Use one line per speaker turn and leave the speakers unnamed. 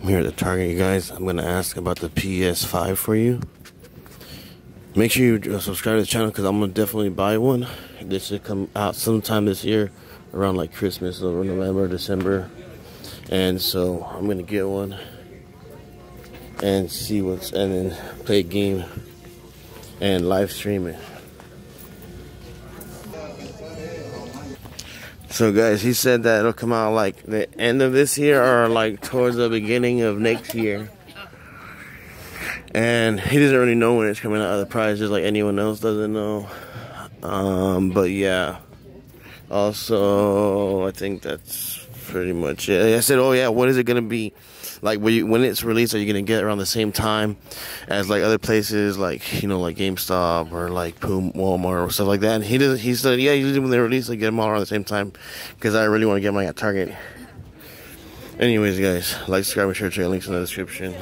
I'm here at the Target, you guys. I'm gonna ask about the PS5 for you. Make sure you uh, subscribe to the channel because I'm gonna definitely buy one. This should come out sometime this year, around like Christmas or November, December. And so I'm gonna get one and see what's and then play a game and live stream it. So guys, he said that it'll come out like the end of this year or like towards the beginning of next year. And he doesn't really know when it's coming out. Of the price just like anyone else doesn't know. Um, but yeah. Also, I think that's pretty much it. I said, oh yeah, what is it gonna be? like when, you, when it's released, are you gonna get around the same time as like other places like you know like GameStop or like Pum Walmart or stuff like that? And he doesn't. He said, yeah, usually when they release, I get them all around the same time because I really want to get mine at Target. Anyways, guys, like, subscribe, and share. Check links in the description.